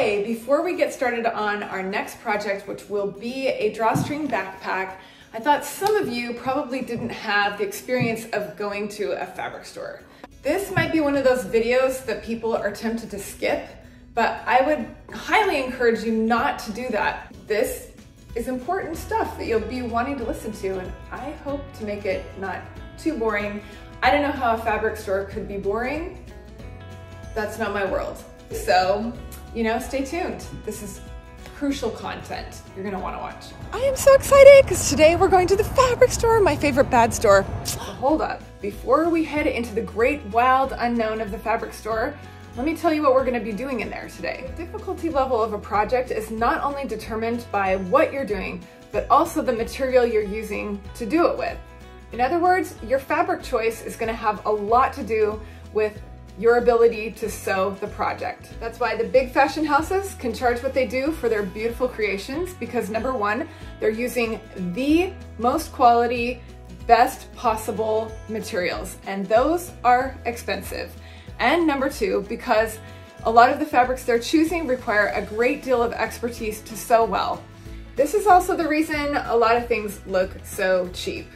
Hey, before we get started on our next project, which will be a drawstring backpack, I thought some of you probably didn't have the experience of going to a fabric store. This might be one of those videos that people are tempted to skip, but I would highly encourage you not to do that. This is important stuff that you'll be wanting to listen to, and I hope to make it not too boring. I don't know how a fabric store could be boring. That's not my world. So, you know, stay tuned. This is crucial content you're gonna wanna watch. I am so excited because today we're going to the fabric store, my favorite bad store. hold up, before we head into the great wild unknown of the fabric store, let me tell you what we're gonna be doing in there today. The difficulty level of a project is not only determined by what you're doing, but also the material you're using to do it with. In other words, your fabric choice is gonna have a lot to do with your ability to sew the project. That's why the big fashion houses can charge what they do for their beautiful creations because number one, they're using the most quality, best possible materials and those are expensive. And number two, because a lot of the fabrics they're choosing require a great deal of expertise to sew well. This is also the reason a lot of things look so cheap.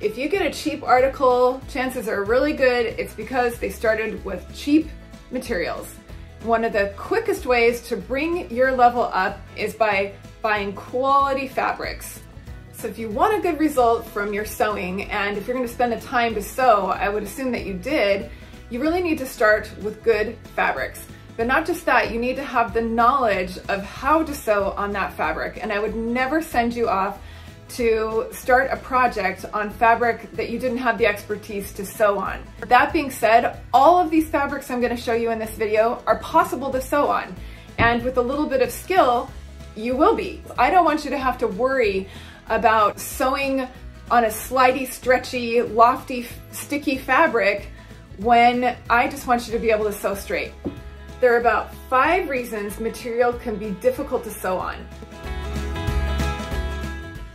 If you get a cheap article, chances are really good it's because they started with cheap materials. One of the quickest ways to bring your level up is by buying quality fabrics. So if you want a good result from your sewing, and if you're gonna spend the time to sew, I would assume that you did, you really need to start with good fabrics. But not just that, you need to have the knowledge of how to sew on that fabric. And I would never send you off to start a project on fabric that you didn't have the expertise to sew on. That being said, all of these fabrics I'm gonna show you in this video are possible to sew on. And with a little bit of skill, you will be. I don't want you to have to worry about sewing on a slidey, stretchy, lofty, sticky fabric when I just want you to be able to sew straight. There are about five reasons material can be difficult to sew on.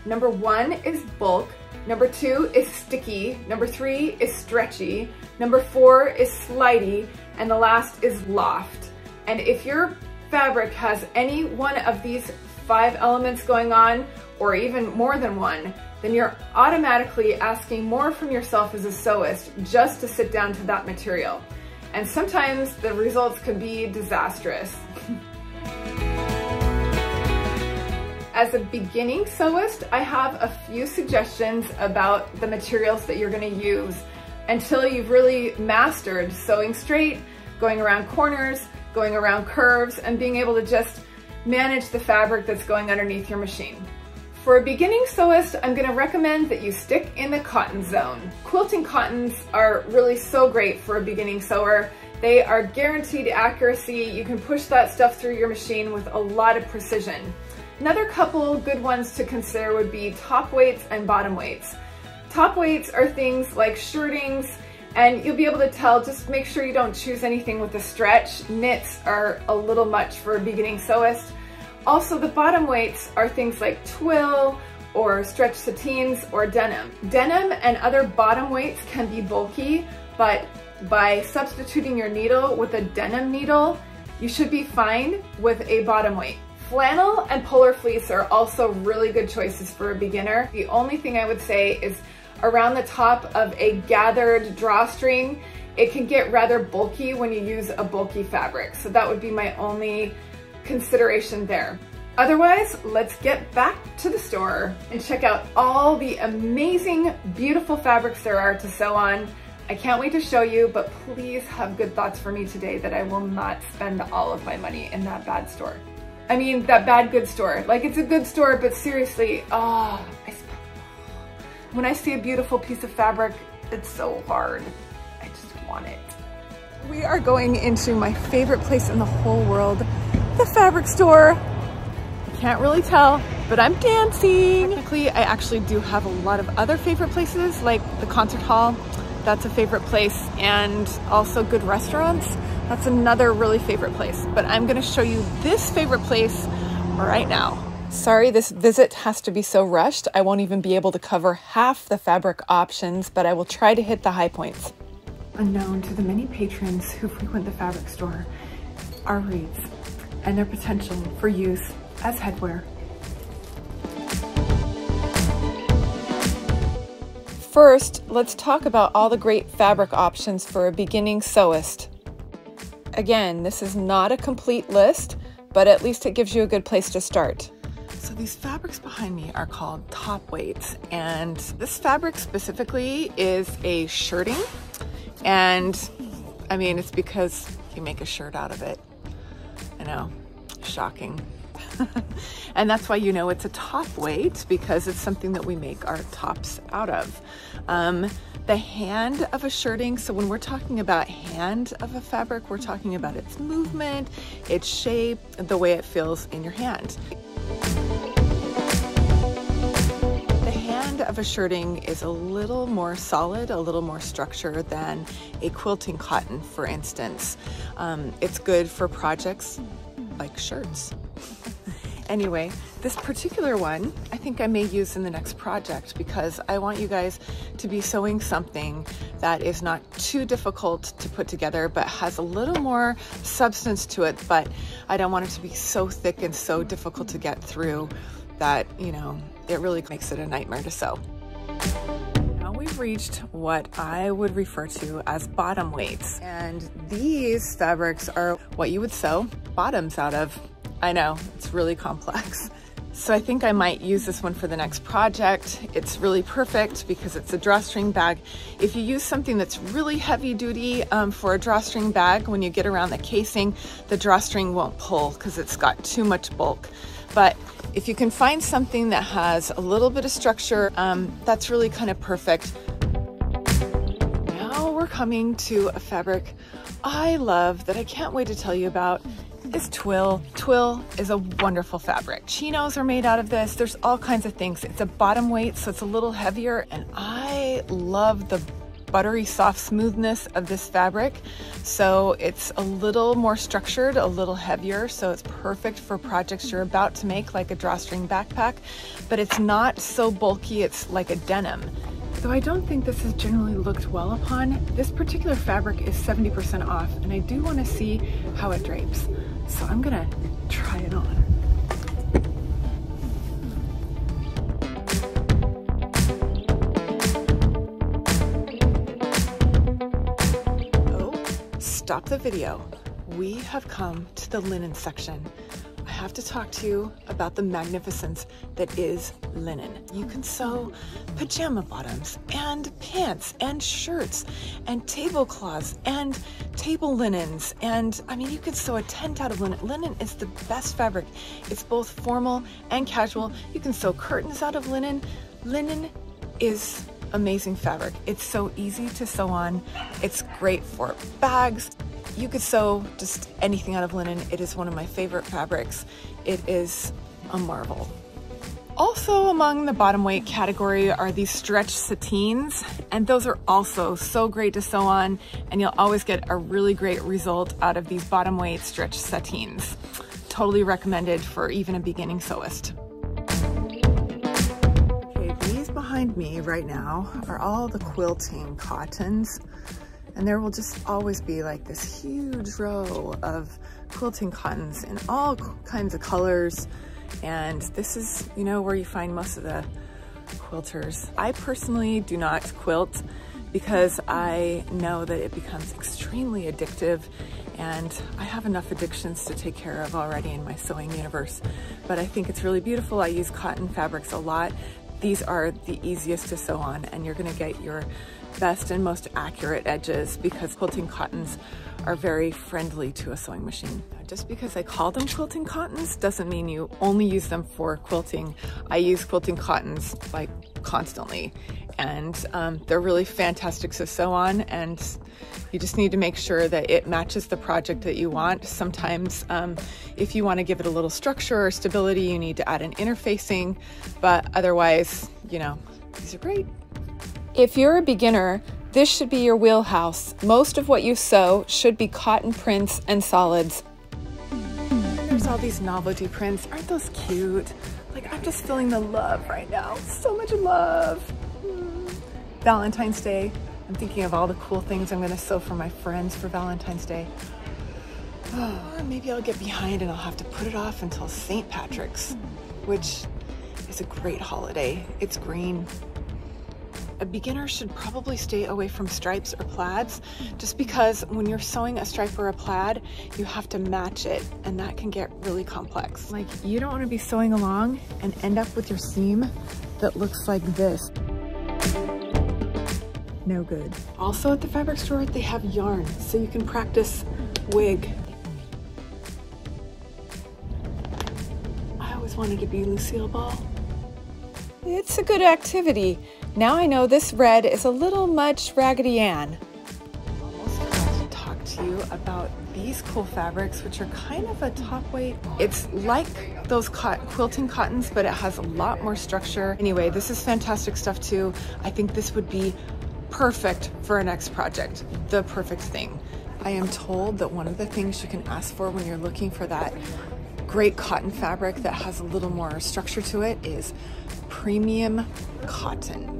Number one is bulk. Number two is sticky. Number three is stretchy. Number four is slidey. And the last is loft. And if your fabric has any one of these five elements going on, or even more than one, then you're automatically asking more from yourself as a sewist just to sit down to that material. And sometimes the results can be disastrous. As a beginning sewist, I have a few suggestions about the materials that you're gonna use until you've really mastered sewing straight, going around corners, going around curves, and being able to just manage the fabric that's going underneath your machine. For a beginning sewist, I'm gonna recommend that you stick in the cotton zone. Quilting cottons are really so great for a beginning sewer. They are guaranteed accuracy. You can push that stuff through your machine with a lot of precision. Another couple good ones to consider would be top weights and bottom weights. Top weights are things like shirtings, and you'll be able to tell, just make sure you don't choose anything with a stretch. Knits are a little much for a beginning sewist. Also, the bottom weights are things like twill, or stretch sateens, or denim. Denim and other bottom weights can be bulky, but by substituting your needle with a denim needle, you should be fine with a bottom weight. Flannel and polar fleece are also really good choices for a beginner. The only thing I would say is around the top of a gathered drawstring, it can get rather bulky when you use a bulky fabric. So that would be my only consideration there. Otherwise, let's get back to the store and check out all the amazing, beautiful fabrics there are to sew on. I can't wait to show you, but please have good thoughts for me today that I will not spend all of my money in that bad store. I mean, that bad good store. Like, it's a good store, but seriously, oh, I when I see a beautiful piece of fabric, it's so hard. I just want it. We are going into my favorite place in the whole world, the fabric store. I can't really tell, but I'm dancing. Technically, I actually do have a lot of other favorite places, like the concert hall. That's a favorite place, and also good restaurants. That's another really favorite place, but I'm gonna show you this favorite place right now. Sorry, this visit has to be so rushed. I won't even be able to cover half the fabric options, but I will try to hit the high points. Unknown to the many patrons who frequent the fabric store are reeds. and their potential for use as headwear. First, let's talk about all the great fabric options for a beginning sewist. Again, this is not a complete list, but at least it gives you a good place to start. So these fabrics behind me are called top weights, and this fabric specifically is a shirting, and I mean, it's because you make a shirt out of it. I know, shocking. and that's why you know it's a top weight because it's something that we make our tops out of. Um, the hand of a shirting, so when we're talking about hand of a fabric, we're talking about its movement, its shape, the way it feels in your hand. The hand of a shirting is a little more solid, a little more structure than a quilting cotton, for instance. Um, it's good for projects like shirts. Anyway, this particular one, I think I may use in the next project because I want you guys to be sewing something that is not too difficult to put together, but has a little more substance to it, but I don't want it to be so thick and so difficult to get through that, you know, it really makes it a nightmare to sew. Now we've reached what I would refer to as bottom weights. And these fabrics are what you would sew bottoms out of. I know, it's really complex. So I think I might use this one for the next project. It's really perfect because it's a drawstring bag. If you use something that's really heavy duty um, for a drawstring bag, when you get around the casing, the drawstring won't pull because it's got too much bulk. But if you can find something that has a little bit of structure, um, that's really kind of perfect. Now we're coming to a fabric I love that I can't wait to tell you about is twill. Twill is a wonderful fabric. Chinos are made out of this. There's all kinds of things. It's a bottom weight, so it's a little heavier, and I love the buttery soft smoothness of this fabric. So it's a little more structured, a little heavier, so it's perfect for projects you're about to make, like a drawstring backpack, but it's not so bulky, it's like a denim. Though I don't think this is generally looked well upon, this particular fabric is 70% off and I do want to see how it drapes. So I'm gonna try it on. Oh, stop the video. We have come to the linen section have to talk to you about the magnificence that is linen. You can sew pajama bottoms and pants and shirts and tablecloths and table linens. And I mean, you could sew a tent out of linen. Linen is the best fabric. It's both formal and casual. You can sew curtains out of linen. Linen is amazing fabric. It's so easy to sew on. It's great for bags, you could sew just anything out of linen. It is one of my favorite fabrics. It is a marvel. Also among the bottom weight category are these stretch sateens, and those are also so great to sew on, and you'll always get a really great result out of these bottom weight stretch sateens. Totally recommended for even a beginning sewist. Okay, these behind me right now are all the quilting cottons. And there will just always be like this huge row of quilting cottons in all kinds of colors. And this is, you know, where you find most of the quilters. I personally do not quilt because I know that it becomes extremely addictive and I have enough addictions to take care of already in my sewing universe. But I think it's really beautiful. I use cotton fabrics a lot. These are the easiest to sew on and you're gonna get your best and most accurate edges because quilting cottons are very friendly to a sewing machine. Just because I call them quilting cottons doesn't mean you only use them for quilting. I use quilting cottons like constantly and um, they're really fantastic to sew on and you just need to make sure that it matches the project that you want. Sometimes um, if you want to give it a little structure or stability, you need to add an interfacing, but otherwise, you know, these are great. If you're a beginner, this should be your wheelhouse. Most of what you sew should be cotton prints and solids. There's all these novelty prints. Aren't those cute? Like, I'm just feeling the love right now. So much love. Mm. Valentine's Day. I'm thinking of all the cool things I'm gonna sew for my friends for Valentine's Day. Oh, maybe I'll get behind and I'll have to put it off until St. Patrick's, which is a great holiday. It's green. A beginner should probably stay away from stripes or plaids just because when you're sewing a stripe or a plaid, you have to match it and that can get really complex. Like you don't want to be sewing along and end up with your seam that looks like this. No good. Also at the fabric store, they have yarn so you can practice wig. I always wanted to be Lucille Ball. It's a good activity. Now I know this red is a little much Raggedy Ann. I'm almost forgot to talk to you about these cool fabrics, which are kind of a top weight. It's like those quilting cottons, but it has a lot more structure. Anyway, this is fantastic stuff too. I think this would be perfect for a next project, the perfect thing. I am told that one of the things you can ask for when you're looking for that great cotton fabric that has a little more structure to it is premium cotton.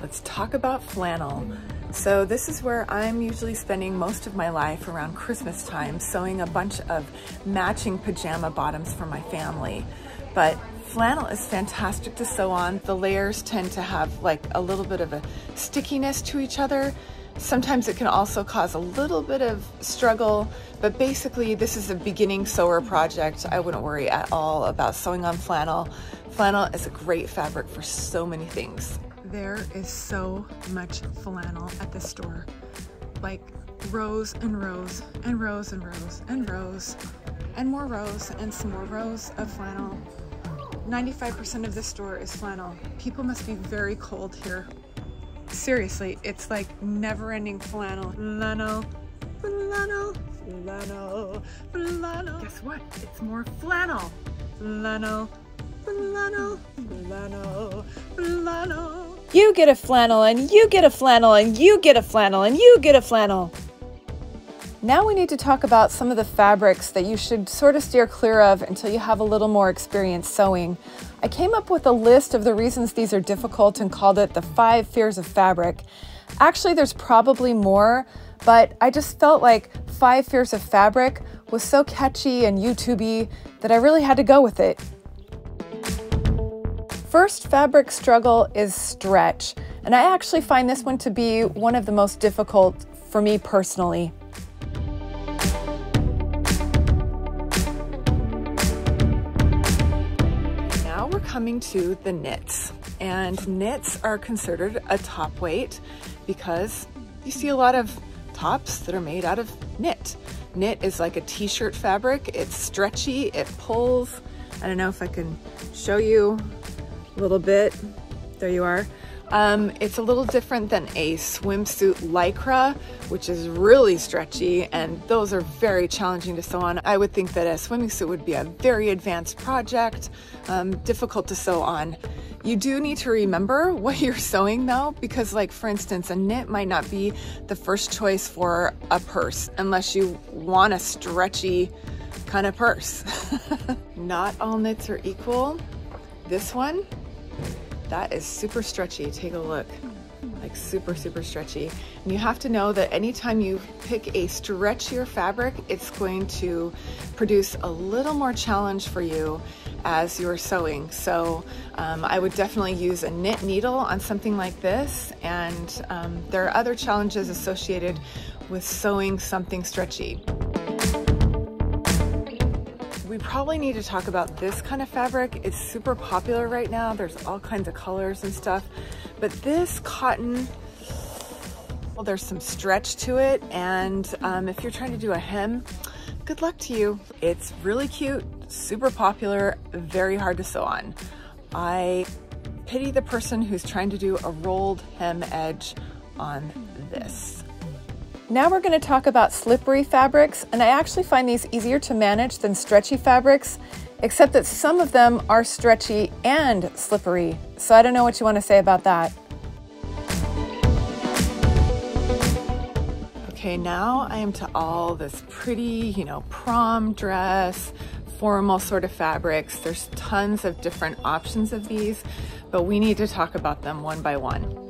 Let's talk about flannel. So this is where I'm usually spending most of my life around Christmas time, sewing a bunch of matching pajama bottoms for my family. But flannel is fantastic to sew on. The layers tend to have like a little bit of a stickiness to each other. Sometimes it can also cause a little bit of struggle, but basically this is a beginning sewer project. I wouldn't worry at all about sewing on flannel. Flannel is a great fabric for so many things. There is so much flannel at this store. Like rows and rows and rows and rows and rows and more rows and some more rows of flannel. 95% of this store is flannel. People must be very cold here. Seriously, it's like never ending flannel. Flannel, flannel, flannel, flannel. Guess what? It's more flannel. Flannel, flannel, flannel, flannel. You get a flannel and you get a flannel and you get a flannel and you get a flannel. Now we need to talk about some of the fabrics that you should sort of steer clear of until you have a little more experience sewing. I came up with a list of the reasons these are difficult and called it the five fears of fabric. Actually, there's probably more, but I just felt like five fears of fabric was so catchy and YouTubey that I really had to go with it. First fabric struggle is stretch, and I actually find this one to be one of the most difficult for me personally. Coming to the knits. And knits are considered a top weight because you see a lot of tops that are made out of knit. Knit is like a t-shirt fabric. It's stretchy, it pulls. I don't know if I can show you a little bit. There you are. Um, it's a little different than a swimsuit lycra, which is really stretchy, and those are very challenging to sew on. I would think that a swimming suit would be a very advanced project, um, difficult to sew on. You do need to remember what you're sewing though, because like for instance, a knit might not be the first choice for a purse unless you want a stretchy kind of purse. not all knits are equal. This one that is super stretchy. Take a look. Like super, super stretchy. And you have to know that anytime you pick a stretchier fabric, it's going to produce a little more challenge for you as you're sewing. So um, I would definitely use a knit needle on something like this. And um, there are other challenges associated with sewing something stretchy we probably need to talk about this kind of fabric. It's super popular right now. There's all kinds of colors and stuff. But this cotton, well, there's some stretch to it. And um, if you're trying to do a hem, good luck to you. It's really cute, super popular, very hard to sew on. I pity the person who's trying to do a rolled hem edge on this. Now we're going to talk about slippery fabrics, and I actually find these easier to manage than stretchy fabrics, except that some of them are stretchy and slippery. So I don't know what you want to say about that. Okay, now I am to all this pretty, you know, prom dress, formal sort of fabrics. There's tons of different options of these, but we need to talk about them one by one.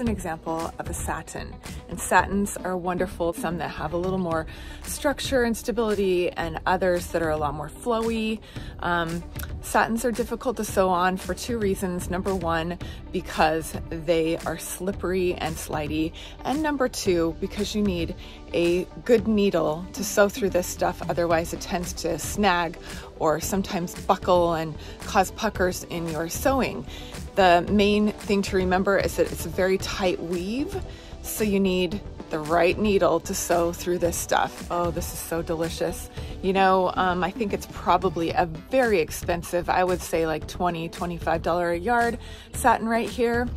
An example of a satin. And satins are wonderful, some that have a little more structure and stability and others that are a lot more flowy. Um, satins are difficult to sew on for two reasons. Number one, because they are slippery and slidey. And number two, because you need a good needle to sew through this stuff. Otherwise it tends to snag or sometimes buckle and cause puckers in your sewing. The main thing to remember is that it's a very tight weave, so you need the right needle to sew through this stuff. Oh, this is so delicious. You know, um, I think it's probably a very expensive, I would say like 20 $25 a yard satin right here.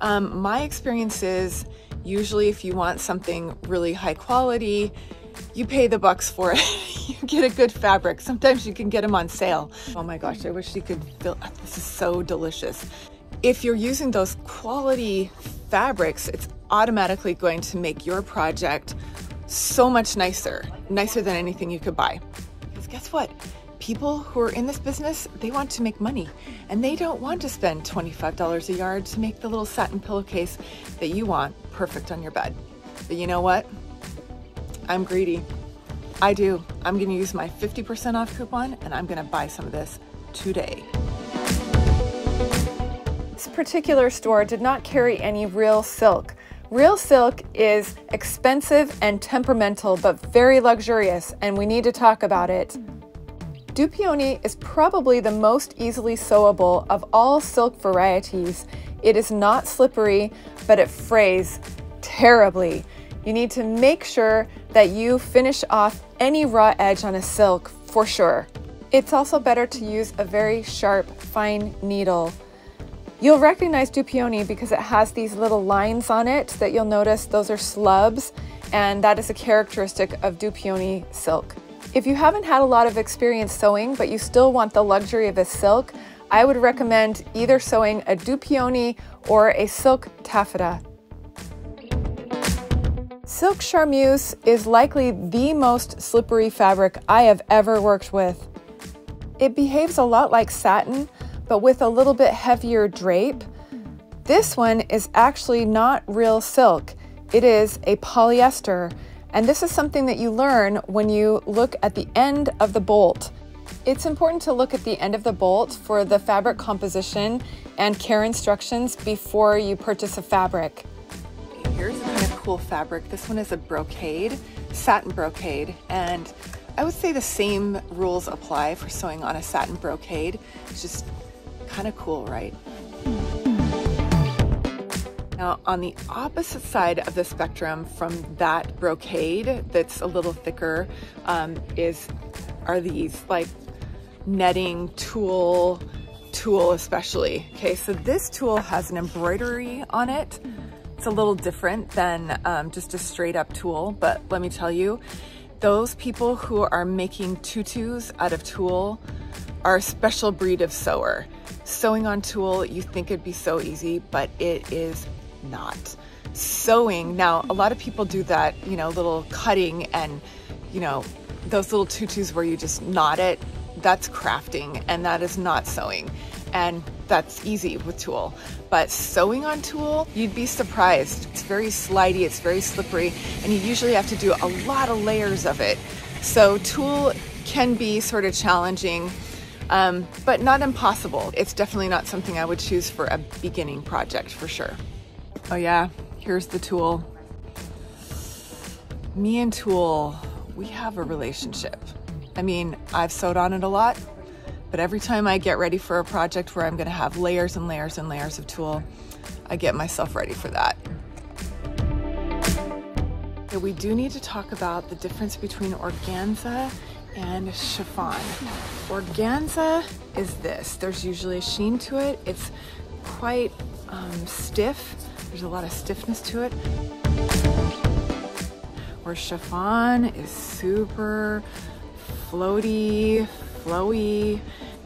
Um, my experience is usually if you want something really high quality, you pay the bucks for it. you get a good fabric. Sometimes you can get them on sale. Oh my gosh, I wish you could feel this is so delicious if you're using those quality fabrics, it's automatically going to make your project so much nicer, nicer than anything you could buy. Because guess what? People who are in this business, they want to make money and they don't want to spend $25 a yard to make the little satin pillowcase that you want perfect on your bed. But you know what? I'm greedy. I do. I'm going to use my 50% off coupon and I'm going to buy some of this today. This particular store did not carry any real silk. Real silk is expensive and temperamental, but very luxurious, and we need to talk about it. Dupioni is probably the most easily sewable of all silk varieties. It is not slippery, but it frays terribly. You need to make sure that you finish off any raw edge on a silk for sure. It's also better to use a very sharp, fine needle. You'll recognize Dupioni because it has these little lines on it that you'll notice those are slubs and that is a characteristic of Dupioni silk. If you haven't had a lot of experience sewing but you still want the luxury of a silk, I would recommend either sewing a Dupioni or a silk taffeta. Silk charmeuse is likely the most slippery fabric I have ever worked with. It behaves a lot like satin, but with a little bit heavier drape. This one is actually not real silk. It is a polyester, and this is something that you learn when you look at the end of the bolt. It's important to look at the end of the bolt for the fabric composition and care instructions before you purchase a fabric. Here's a kind of cool fabric. This one is a brocade, satin brocade, and I would say the same rules apply for sewing on a satin brocade. It's just Kind of cool, right? Now, on the opposite side of the spectrum from that brocade that's a little thicker um, is are these like netting tulle, tulle especially. Okay, so this tulle has an embroidery on it. It's a little different than um, just a straight up tulle, but let me tell you, those people who are making tutus out of tulle are a special breed of sewer. Sewing on tulle, you think it'd be so easy, but it is not. Sewing, now a lot of people do that, you know, little cutting and, you know, those little tutus where you just knot it, that's crafting and that is not sewing. And that's easy with tulle. But sewing on tulle, you'd be surprised. It's very slidey, it's very slippery, and you usually have to do a lot of layers of it. So tulle can be sort of challenging um, but not impossible. It's definitely not something I would choose for a beginning project for sure. Oh yeah, here's the tulle. Me and Tulle, we have a relationship. I mean, I've sewed on it a lot, but every time I get ready for a project where I'm gonna have layers and layers and layers of Tulle, I get myself ready for that. we do need to talk about the difference between organza and chiffon. Organza is this. There's usually a sheen to it. It's quite um, stiff. There's a lot of stiffness to it. Where chiffon is super floaty, flowy,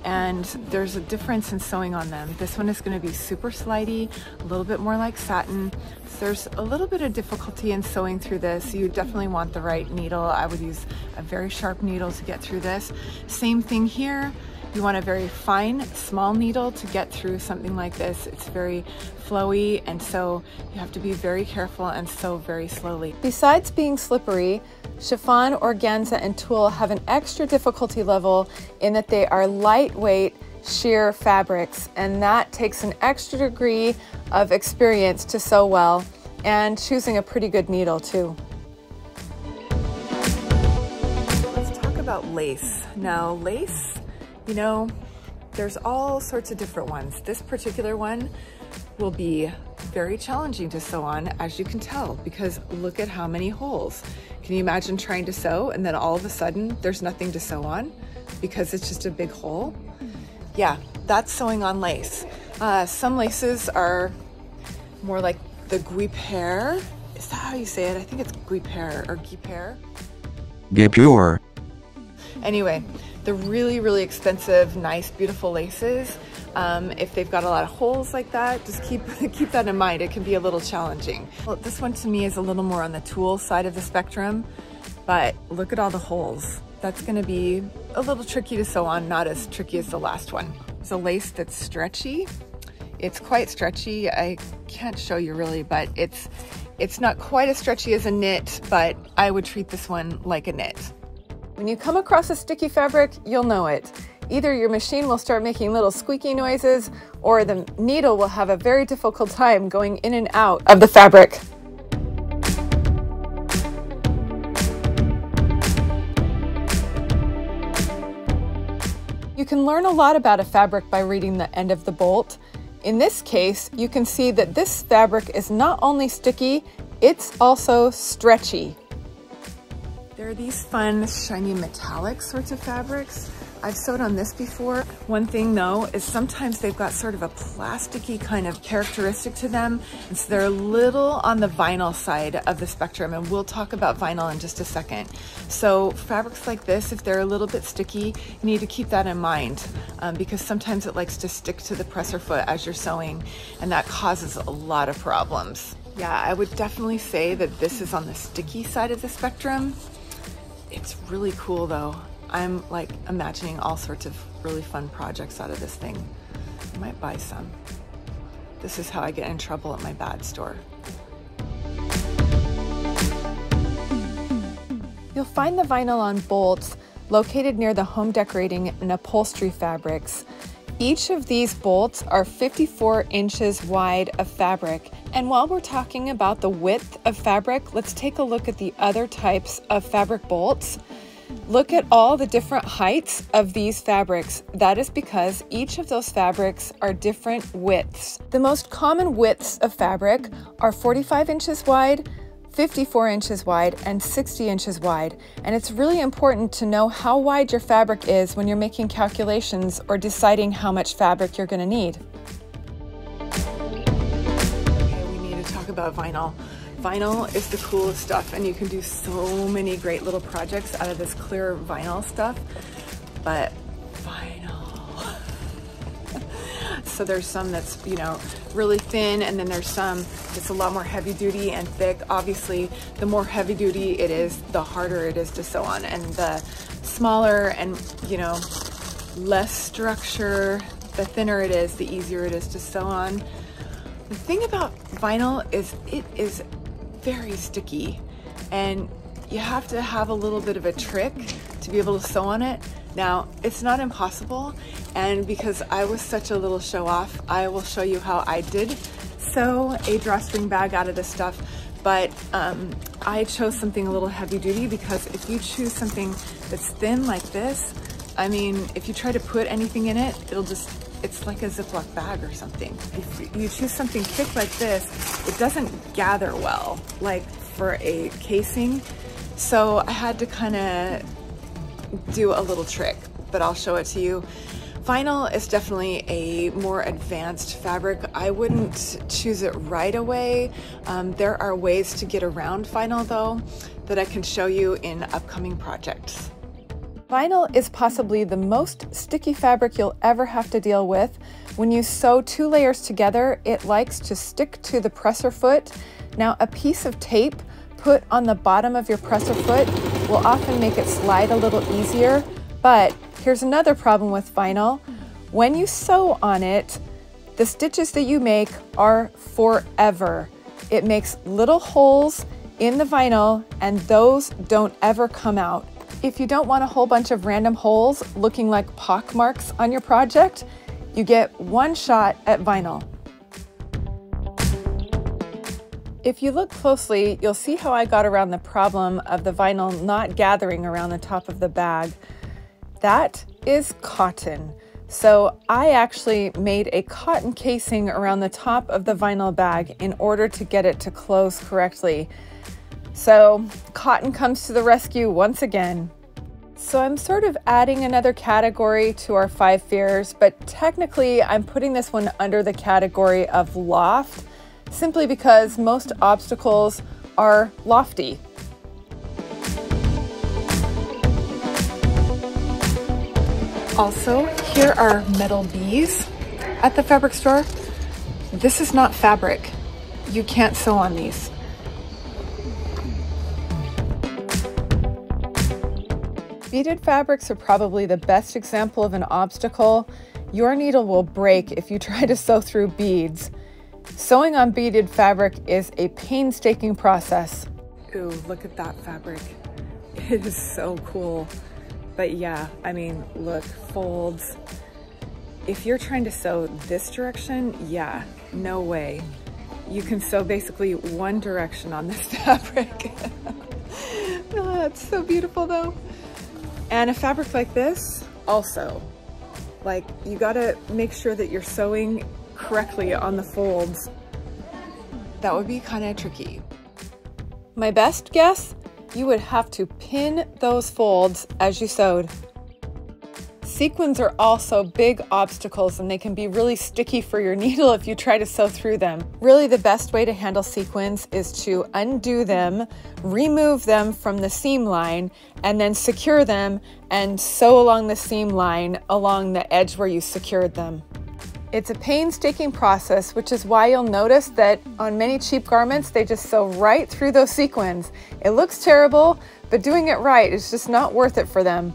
and there's a difference in sewing on them. This one is going to be super slidey, a little bit more like satin. So there's a little bit of difficulty in sewing through this. You definitely want the right needle. I would use a very sharp needle to get through this. Same thing here. You want a very fine, small needle to get through something like this. It's very flowy, and so you have to be very careful and sew very slowly. Besides being slippery, chiffon, organza, and tulle have an extra difficulty level in that they are lightweight, sheer fabrics, and that takes an extra degree of experience to sew well and choosing a pretty good needle too. Let's talk about lace. Now, lace you know, there's all sorts of different ones. This particular one will be very challenging to sew on, as you can tell, because look at how many holes. Can you imagine trying to sew and then all of a sudden there's nothing to sew on because it's just a big hole? Yeah, that's sewing on lace. Uh, some laces are more like the guipure. Is that how you say it? I think it's guipure or guipure. Guipure. Anyway, the really, really expensive, nice, beautiful laces, um, if they've got a lot of holes like that, just keep, keep that in mind. It can be a little challenging. Well, this one to me is a little more on the tulle side of the spectrum, but look at all the holes. That's gonna be a little tricky to sew on, not as tricky as the last one. It's a lace that's stretchy. It's quite stretchy. I can't show you really, but it's, it's not quite as stretchy as a knit, but I would treat this one like a knit. When you come across a sticky fabric, you'll know it. Either your machine will start making little squeaky noises, or the needle will have a very difficult time going in and out of the fabric. You can learn a lot about a fabric by reading the end of the bolt. In this case, you can see that this fabric is not only sticky, it's also stretchy. There are these fun, shiny metallic sorts of fabrics. I've sewed on this before. One thing though, is sometimes they've got sort of a plasticky kind of characteristic to them. And so they're a little on the vinyl side of the spectrum. And we'll talk about vinyl in just a second. So fabrics like this, if they're a little bit sticky, you need to keep that in mind um, because sometimes it likes to stick to the presser foot as you're sewing and that causes a lot of problems. Yeah, I would definitely say that this is on the sticky side of the spectrum. It's really cool though. I'm like imagining all sorts of really fun projects out of this thing. I might buy some. This is how I get in trouble at my bad store. You'll find the vinyl on bolts located near the home decorating and upholstery fabrics. Each of these bolts are 54 inches wide of fabric. And while we're talking about the width of fabric, let's take a look at the other types of fabric bolts. Look at all the different heights of these fabrics. That is because each of those fabrics are different widths. The most common widths of fabric are 45 inches wide, 54 inches wide and 60 inches wide. And it's really important to know how wide your fabric is when you're making calculations or deciding how much fabric you're gonna need. About vinyl. Vinyl is the coolest stuff and you can do so many great little projects out of this clear vinyl stuff, but vinyl. So there's some that's, you know, really thin and then there's some that's a lot more heavy duty and thick. Obviously, the more heavy duty it is, the harder it is to sew on. And the smaller and, you know, less structure, the thinner it is, the easier it is to sew on. The thing about vinyl is it is very sticky and you have to have a little bit of a trick to be able to sew on it. Now, it's not impossible, and because I was such a little show off, I will show you how I did sew a drawstring bag out of this stuff, but um, I chose something a little heavy duty because if you choose something that's thin like this, I mean, if you try to put anything in it, it'll just, it's like a Ziploc bag or something. If you choose something thick like this, it doesn't gather well, like for a casing. So I had to kind of do a little trick, but I'll show it to you. Vinyl is definitely a more advanced fabric. I wouldn't choose it right away. Um, there are ways to get around vinyl though that I can show you in upcoming projects. Vinyl is possibly the most sticky fabric you'll ever have to deal with. When you sew two layers together, it likes to stick to the presser foot. Now, a piece of tape put on the bottom of your presser foot will often make it slide a little easier, but here's another problem with vinyl. When you sew on it, the stitches that you make are forever. It makes little holes in the vinyl and those don't ever come out. If you don't want a whole bunch of random holes looking like pock marks on your project, you get one shot at vinyl. If you look closely, you'll see how I got around the problem of the vinyl not gathering around the top of the bag. That is cotton. So I actually made a cotton casing around the top of the vinyl bag in order to get it to close correctly. So cotton comes to the rescue once again. So I'm sort of adding another category to our five fears, but technically I'm putting this one under the category of loft, simply because most obstacles are lofty. Also, here are metal bees at the fabric store. This is not fabric. You can't sew on these. Beaded fabrics are probably the best example of an obstacle. Your needle will break if you try to sew through beads. Sewing on beaded fabric is a painstaking process. Ooh, look at that fabric. It is so cool. But yeah, I mean, look, folds. If you're trying to sew this direction, yeah, no way. You can sew basically one direction on this fabric. Ah, oh, that's so beautiful though. And a fabric like this, also, like you gotta make sure that you're sewing correctly on the folds. That would be kind of tricky. My best guess you would have to pin those folds as you sewed. Sequins are also big obstacles and they can be really sticky for your needle if you try to sew through them. Really the best way to handle sequins is to undo them, remove them from the seam line, and then secure them and sew along the seam line along the edge where you secured them. It's a painstaking process, which is why you'll notice that on many cheap garments, they just sew right through those sequins. It looks terrible, but doing it right is just not worth it for them.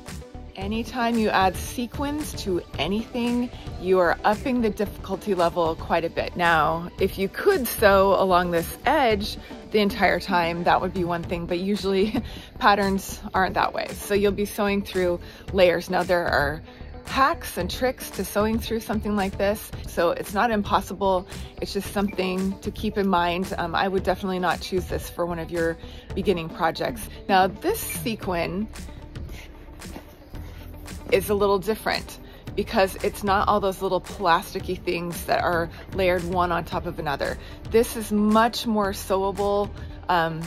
Anytime you add sequins to anything, you are upping the difficulty level quite a bit. Now, if you could sew along this edge the entire time, that would be one thing, but usually patterns aren't that way. So you'll be sewing through layers. Now there are hacks and tricks to sewing through something like this. So it's not impossible. It's just something to keep in mind. Um, I would definitely not choose this for one of your beginning projects. Now this sequin is a little different because it's not all those little plasticky things that are layered one on top of another. This is much more sewable. Um,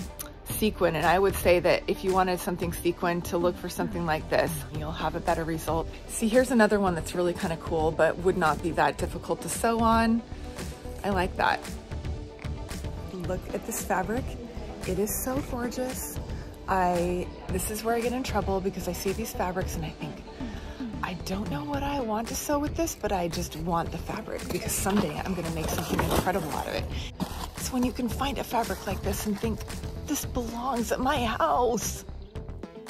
sequin and I would say that if you wanted something sequin to look for something like this you'll have a better result. See here's another one that's really kind of cool but would not be that difficult to sew on. I like that. Look at this fabric. It is so gorgeous. I this is where I get in trouble because I see these fabrics and I think don't know what I want to sew with this, but I just want the fabric because someday I'm gonna make something incredible out of it. It's when you can find a fabric like this and think, this belongs at my house.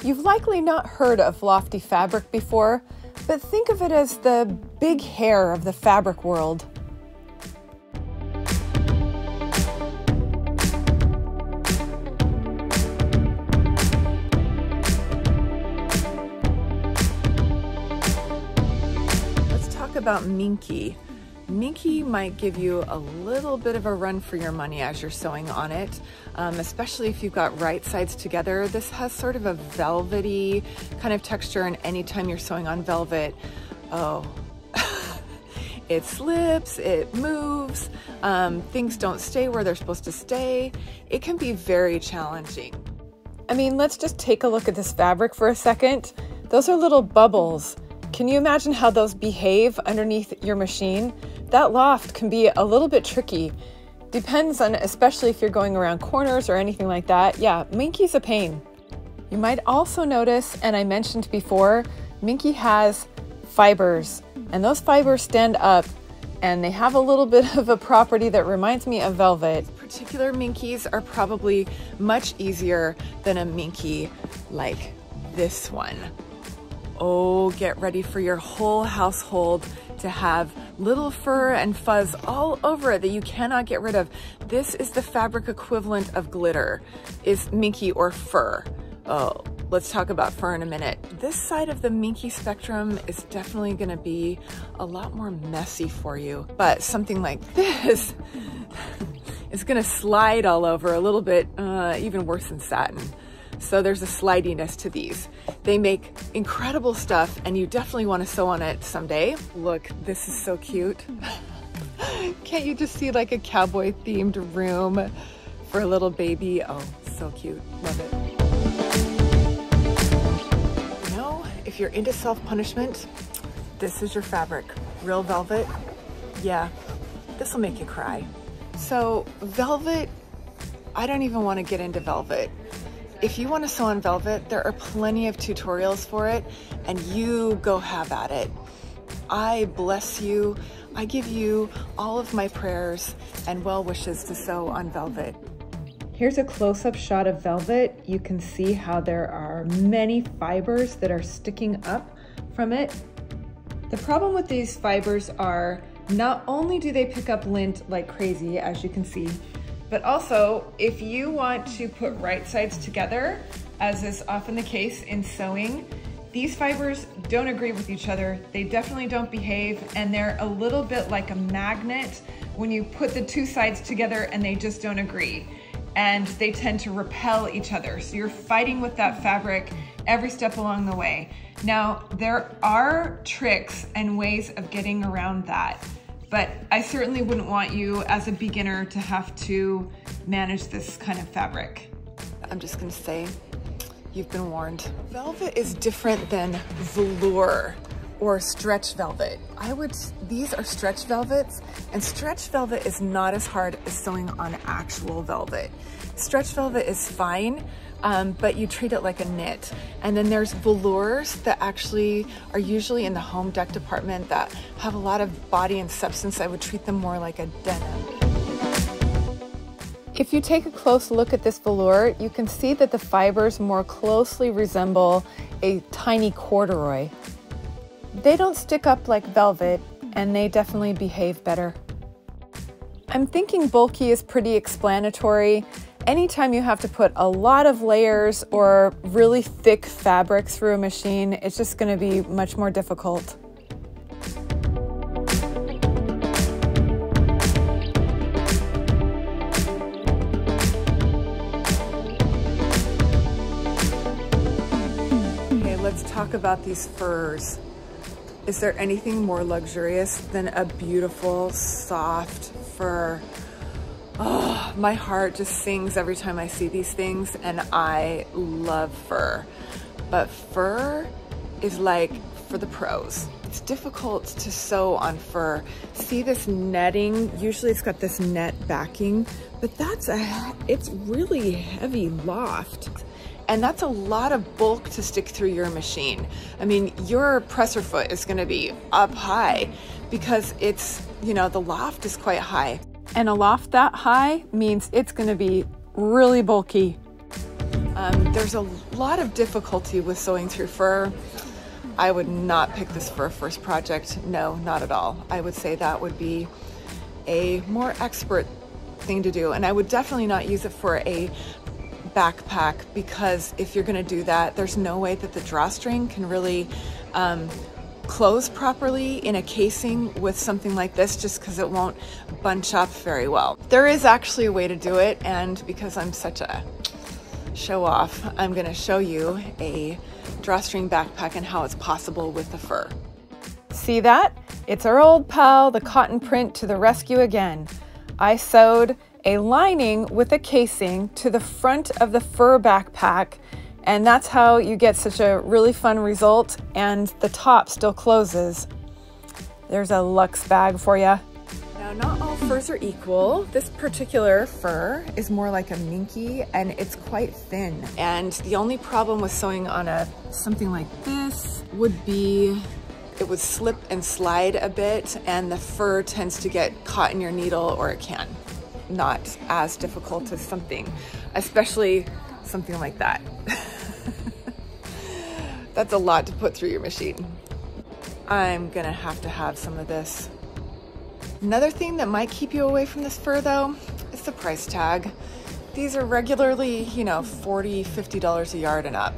You've likely not heard of lofty fabric before, but think of it as the big hair of the fabric world. About Minky. Minky might give you a little bit of a run for your money as you're sewing on it, um, especially if you've got right sides together. This has sort of a velvety kind of texture and anytime you're sewing on velvet, oh, it slips, it moves, um, things don't stay where they're supposed to stay. It can be very challenging. I mean, let's just take a look at this fabric for a second. Those are little bubbles. Can you imagine how those behave underneath your machine? that loft can be a little bit tricky. Depends on, especially if you're going around corners or anything like that. Yeah, Minky's a pain. You might also notice, and I mentioned before, Minky has fibers, and those fibers stand up and they have a little bit of a property that reminds me of velvet. Particular minkies are probably much easier than a minky like this one. Oh, get ready for your whole household to have little fur and fuzz all over it that you cannot get rid of. This is the fabric equivalent of glitter, is minky or fur. Oh, let's talk about fur in a minute. This side of the minky spectrum is definitely gonna be a lot more messy for you, but something like this is gonna slide all over a little bit, uh, even worse than satin. So there's a slidiness to these. They make incredible stuff and you definitely wanna sew on it someday. Look, this is so cute. Can't you just see like a cowboy themed room for a little baby? Oh, so cute, love it. You know, if you're into self-punishment, this is your fabric. Real velvet, yeah, this will make you cry. So velvet, I don't even wanna get into velvet if you want to sew on velvet, there are plenty of tutorials for it and you go have at it. I bless you. I give you all of my prayers and well wishes to sew on velvet. Here's a close-up shot of velvet. You can see how there are many fibers that are sticking up from it. The problem with these fibers are not only do they pick up lint like crazy, as you can see, but also, if you want to put right sides together, as is often the case in sewing, these fibers don't agree with each other. They definitely don't behave and they're a little bit like a magnet when you put the two sides together and they just don't agree. And they tend to repel each other. So you're fighting with that fabric every step along the way. Now, there are tricks and ways of getting around that but I certainly wouldn't want you as a beginner to have to manage this kind of fabric. I'm just gonna say, you've been warned. Velvet is different than velour or stretch velvet. I would, these are stretch velvets and stretch velvet is not as hard as sewing on actual velvet. Stretch velvet is fine, um, but you treat it like a knit. And then there's velours that actually are usually in the home dec department that have a lot of body and substance. I would treat them more like a denim. If you take a close look at this velour, you can see that the fibers more closely resemble a tiny corduroy. They don't stick up like velvet, and they definitely behave better. I'm thinking bulky is pretty explanatory. Anytime you have to put a lot of layers or really thick fabric through a machine, it's just gonna be much more difficult. Okay, let's talk about these furs. Is there anything more luxurious than a beautiful, soft fur? Oh, my heart just sings every time I see these things and I love fur. But fur is like for the pros. It's difficult to sew on fur. See this netting? Usually it's got this net backing, but that's a, it's really heavy loft. And that's a lot of bulk to stick through your machine. I mean, your presser foot is gonna be up high because it's, you know, the loft is quite high. And a loft that high means it's gonna be really bulky. Um, there's a lot of difficulty with sewing through fur. I would not pick this for a first project. No, not at all. I would say that would be a more expert thing to do. And I would definitely not use it for a backpack because if you're gonna do that, there's no way that the drawstring can really um, close properly in a casing with something like this just because it won't bunch up very well. There is actually a way to do it and because I'm such a show off, I'm gonna show you a drawstring backpack and how it's possible with the fur. See that? It's our old pal, the cotton print to the rescue again. I sewed a lining with a casing to the front of the fur backpack and that's how you get such a really fun result and the top still closes. There's a luxe bag for you. Now, not all furs are equal. This particular fur is more like a minky and it's quite thin. And the only problem with sewing on a something like this would be it would slip and slide a bit and the fur tends to get caught in your needle or it can. Not as difficult as something, especially something like that. That's a lot to put through your machine. I'm gonna have to have some of this. Another thing that might keep you away from this fur though is the price tag. These are regularly, you know, 40, $50 a yard and up.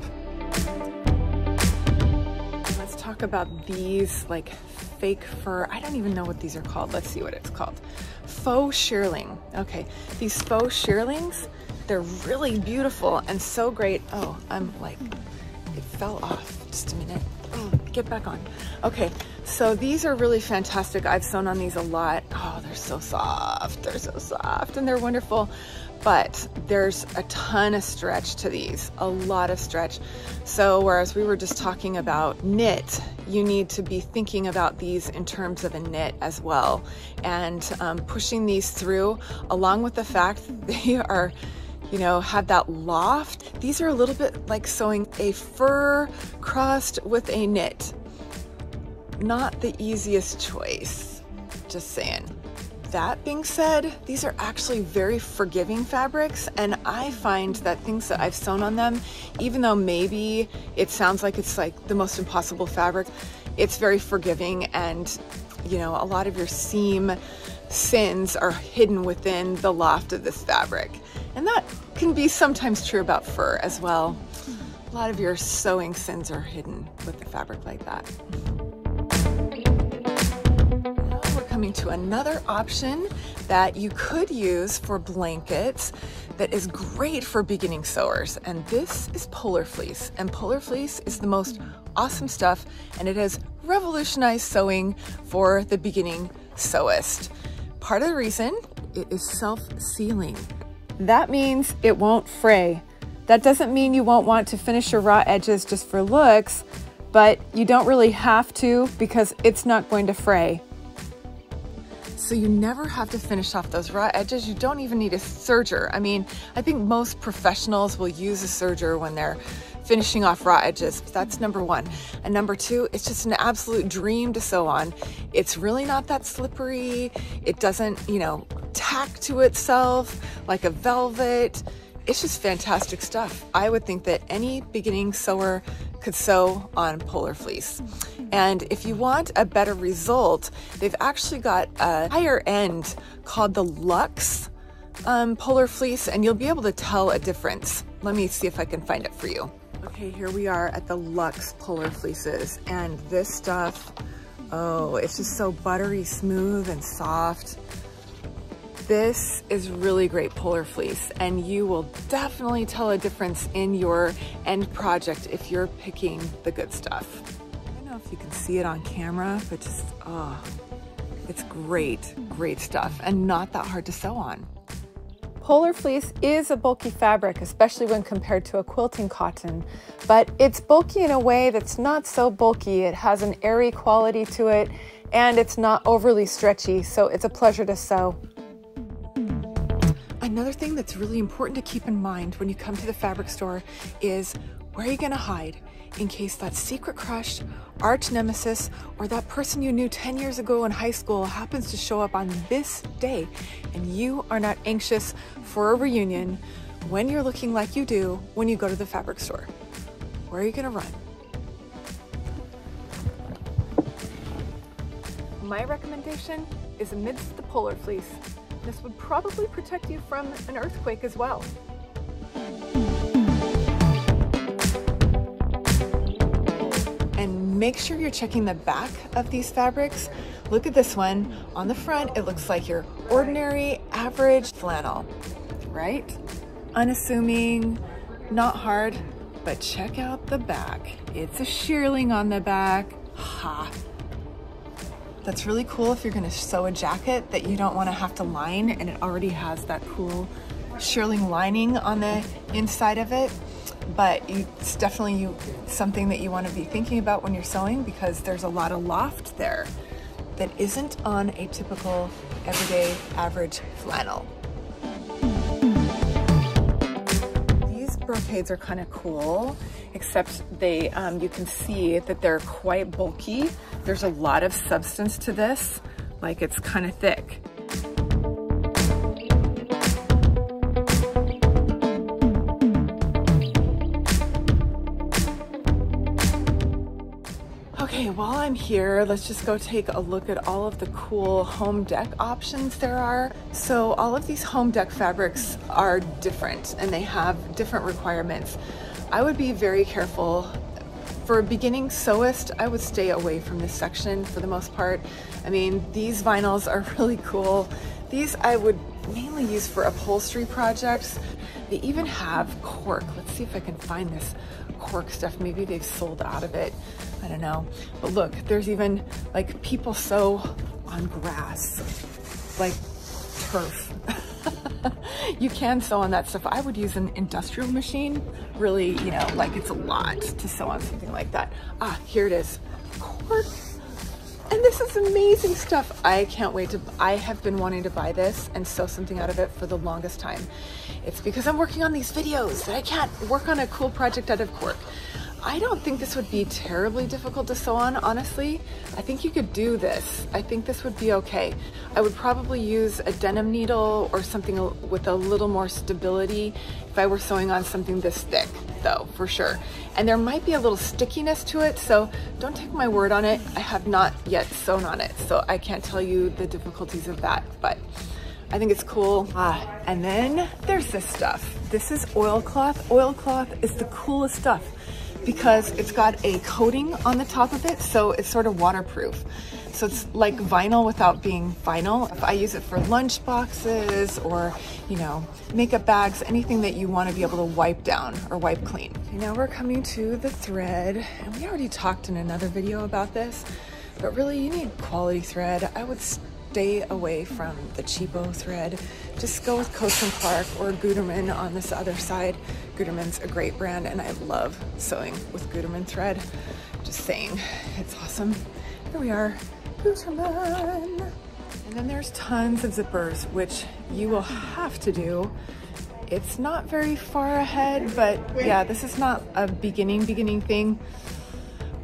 Let's talk about these like fake fur. I don't even know what these are called. Let's see what it's called. Faux shearling. Okay, these faux shearlings, they're really beautiful and so great. Oh, I'm like, it fell off. Just a minute. Oh, get back on. Okay, so these are really fantastic. I've sewn on these a lot. Oh, they're so soft. They're so soft and they're wonderful. But there's a ton of stretch to these, a lot of stretch. So whereas we were just talking about knit, you need to be thinking about these in terms of a knit as well. And um, pushing these through along with the fact that they are you know, have that loft. These are a little bit like sewing a fur crust with a knit. Not the easiest choice, just saying. That being said, these are actually very forgiving fabrics and I find that things that I've sewn on them, even though maybe it sounds like it's like the most impossible fabric, it's very forgiving and you know, a lot of your seam sins are hidden within the loft of this fabric. And that can be sometimes true about fur as well. A lot of your sewing sins are hidden with the fabric like that. Now we're coming to another option that you could use for blankets that is great for beginning sewers. And this is polar fleece. And polar fleece is the most awesome stuff and it has revolutionized sewing for the beginning sewist. Part of the reason it is self-sealing. That means it won't fray. That doesn't mean you won't want to finish your raw edges just for looks, but you don't really have to because it's not going to fray. So you never have to finish off those raw edges. You don't even need a serger. I mean, I think most professionals will use a serger when they're finishing off raw edges. That's number one. And number two, it's just an absolute dream to sew on. It's really not that slippery. It doesn't, you know, tack to itself like a velvet. It's just fantastic stuff. I would think that any beginning sewer could sew on polar fleece. And if you want a better result, they've actually got a higher end called the Luxe um, polar fleece, and you'll be able to tell a difference. Let me see if I can find it for you. Okay, here we are at the Luxe polar fleeces, and this stuff, oh, it's just so buttery smooth and soft. This is really great polar fleece and you will definitely tell a difference in your end project if you're picking the good stuff. I don't know if you can see it on camera, but just, oh, it's great, great stuff and not that hard to sew on. Polar fleece is a bulky fabric, especially when compared to a quilting cotton, but it's bulky in a way that's not so bulky. It has an airy quality to it and it's not overly stretchy, so it's a pleasure to sew. Another thing that's really important to keep in mind when you come to the fabric store is where are you gonna hide in case that secret crush, arch nemesis, or that person you knew 10 years ago in high school happens to show up on this day and you are not anxious for a reunion when you're looking like you do when you go to the fabric store. Where are you gonna run? My recommendation is amidst the polar fleece. This would probably protect you from an earthquake as well. Make sure you're checking the back of these fabrics. Look at this one. On the front, it looks like your ordinary, average flannel, right? Unassuming, not hard, but check out the back. It's a shearling on the back. Ha! That's really cool if you're gonna sew a jacket that you don't wanna have to line and it already has that cool shearling lining on the inside of it. But it's definitely you, something that you wanna be thinking about when you're sewing because there's a lot of loft there that isn't on a typical everyday average flannel. These brocades are kind of cool, except they um, you can see that they're quite bulky. There's a lot of substance to this, like it's kind of thick. While I'm here, let's just go take a look at all of the cool home dec options there are. So all of these home dec fabrics are different and they have different requirements. I would be very careful. For a beginning sewist, I would stay away from this section for the most part. I mean, these vinyls are really cool. These I would mainly used for upholstery projects. They even have cork. Let's see if I can find this cork stuff. Maybe they've sold out of it. I don't know. But look, there's even like people sew on grass, like turf. you can sew on that stuff. I would use an industrial machine. Really, you know, like it's a lot to sew on something like that. Ah, here it is. Cork. And this is amazing stuff. I can't wait to, I have been wanting to buy this and sew something out of it for the longest time. It's because I'm working on these videos that I can't work on a cool project out of cork. I don't think this would be terribly difficult to sew on, honestly. I think you could do this. I think this would be okay. I would probably use a denim needle or something with a little more stability if I were sewing on something this thick, though, for sure. And there might be a little stickiness to it, so don't take my word on it. I have not yet sewn on it, so I can't tell you the difficulties of that, but I think it's cool. Ah, and then there's this stuff. This is oilcloth. Oilcloth is the coolest stuff because it's got a coating on the top of it, so it's sort of waterproof. So it's like vinyl without being vinyl. If I use it for lunch boxes or, you know, makeup bags, anything that you want to be able to wipe down or wipe clean. Now we're coming to the thread, and we already talked in another video about this, but really you need quality thread. I would stay away from the cheapo thread. Just go with Coats and Clark or Gutermann on this other side. Gutermann's a great brand and I love sewing with Gutermann thread. Just saying, it's awesome. Here we are, And then there's tons of zippers, which you will have to do. It's not very far ahead, but yeah, this is not a beginning, beginning thing.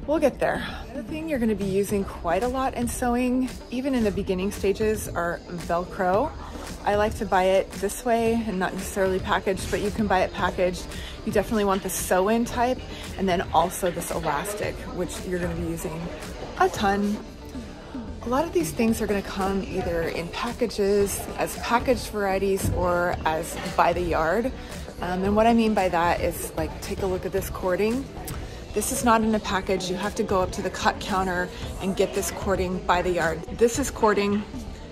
We'll get there. The thing you're gonna be using quite a lot in sewing, even in the beginning stages, are Velcro. I like to buy it this way and not necessarily packaged, but you can buy it packaged. You definitely want the sew-in type, and then also this elastic, which you're gonna be using a ton. A lot of these things are gonna come either in packages, as packaged varieties, or as by the yard. Um, and what I mean by that is like, take a look at this cording. This is not in a package. You have to go up to the cut counter and get this cording by the yard. This is cording.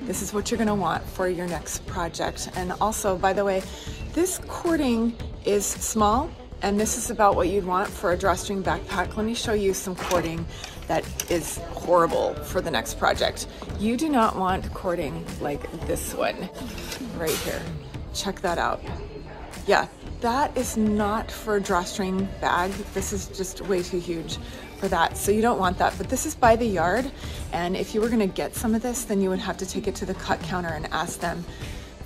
This is what you're gonna want for your next project. And also, by the way, this cording is small and this is about what you'd want for a drawstring backpack. Let me show you some cording that is horrible for the next project. You do not want cording like this one right here. Check that out. Yeah, that is not for a drawstring bag. This is just way too huge for that. So you don't want that, but this is by the yard. And if you were gonna get some of this, then you would have to take it to the cut counter and ask them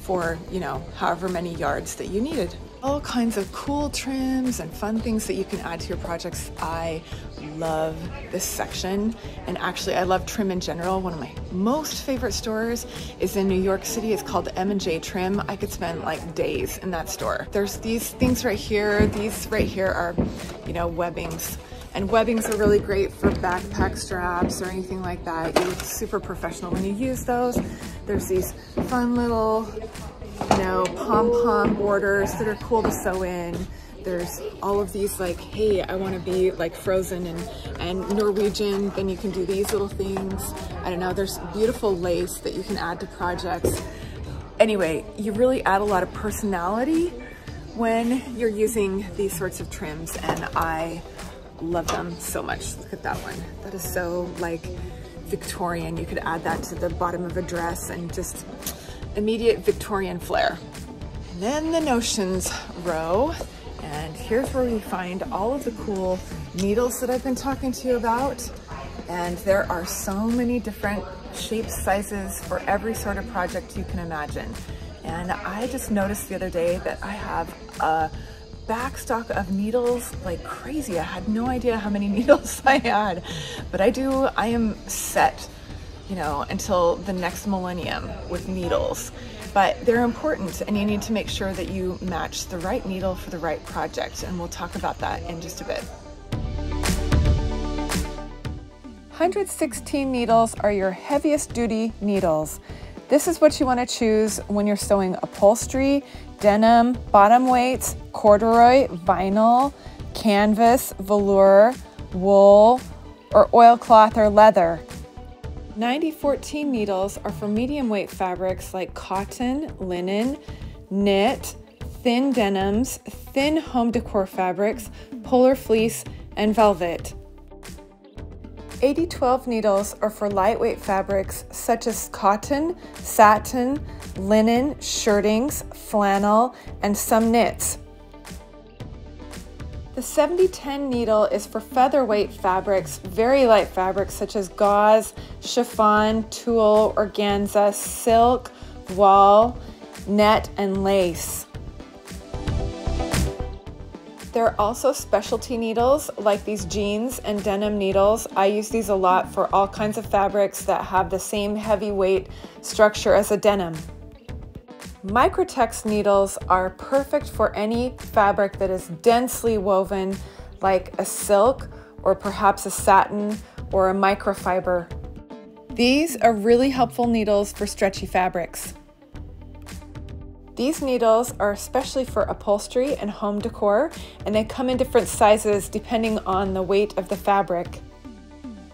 for, you know, however many yards that you needed all kinds of cool trims and fun things that you can add to your projects. I love this section and actually I love trim in general. One of my most favorite stores is in New York City. It's called M&J Trim. I could spend like days in that store. There's these things right here. These right here are, you know, webbings. And webbings are really great for backpack straps or anything like that. You look super professional when you use those. There's these fun little you know, pom-pom borders that are cool to sew in. There's all of these like, hey, I want to be like frozen and, and Norwegian, then you can do these little things. I don't know, there's beautiful lace that you can add to projects. Anyway, you really add a lot of personality when you're using these sorts of trims and I love them so much. Look at that one. That is so like Victorian. You could add that to the bottom of a dress and just immediate Victorian flair. And then the notions row, and here's where we find all of the cool needles that I've been talking to you about. And there are so many different shapes, sizes for every sort of project you can imagine. And I just noticed the other day that I have a backstock of needles like crazy. I had no idea how many needles I had, but I do, I am set, you know, until the next millennium with needles. But they're important and you need to make sure that you match the right needle for the right project. And we'll talk about that in just a bit. 116 needles are your heaviest duty needles. This is what you want to choose when you're sewing upholstery, denim, bottom weights, corduroy, vinyl, canvas, velour, wool, or oilcloth or leather. 9014 needles are for medium weight fabrics like cotton, linen, knit, thin denims, thin home decor fabrics, polar fleece, and velvet. 8012 needles are for lightweight fabrics such as cotton, satin, linen, shirtings, flannel, and some knits. The 7010 needle is for featherweight fabrics, very light fabrics such as gauze, chiffon, tulle, organza, silk, voile, net, and lace. There are also specialty needles like these jeans and denim needles. I use these a lot for all kinds of fabrics that have the same heavy weight structure as a denim. Microtex needles are perfect for any fabric that is densely woven like a silk or perhaps a satin or a microfiber. These are really helpful needles for stretchy fabrics. These needles are especially for upholstery and home decor, and they come in different sizes depending on the weight of the fabric.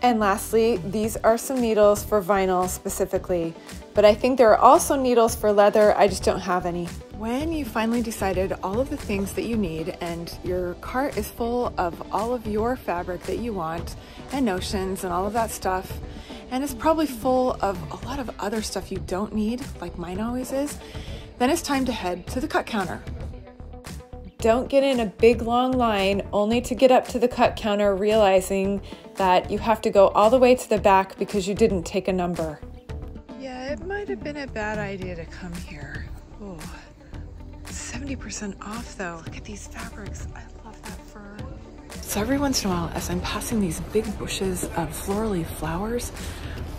And lastly, these are some needles for vinyl specifically, but I think there are also needles for leather, I just don't have any. When you finally decided all of the things that you need and your cart is full of all of your fabric that you want and notions and all of that stuff, and it's probably full of a lot of other stuff you don't need, like mine always is, then it's time to head to the cut counter. Don't get in a big long line only to get up to the cut counter realizing that you have to go all the way to the back because you didn't take a number. Yeah, it might have been a bad idea to come here. Oh, 70% off though. Look at these fabrics. I love that fur. So every once in a while, as I'm passing these big bushes of florally flowers,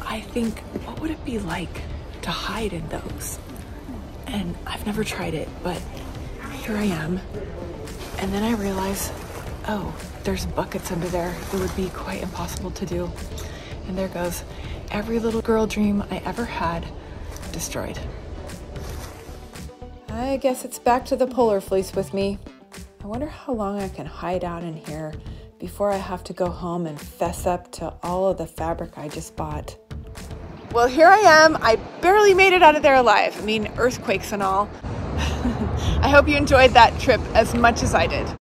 I think, what would it be like to hide in those? and I've never tried it, but here I am. And then I realize, oh, there's buckets under there. It would be quite impossible to do. And there goes every little girl dream I ever had destroyed. I guess it's back to the polar fleece with me. I wonder how long I can hide out in here before I have to go home and fess up to all of the fabric I just bought. Well, here I am. I barely made it out of there alive. I mean, earthquakes and all. I hope you enjoyed that trip as much as I did.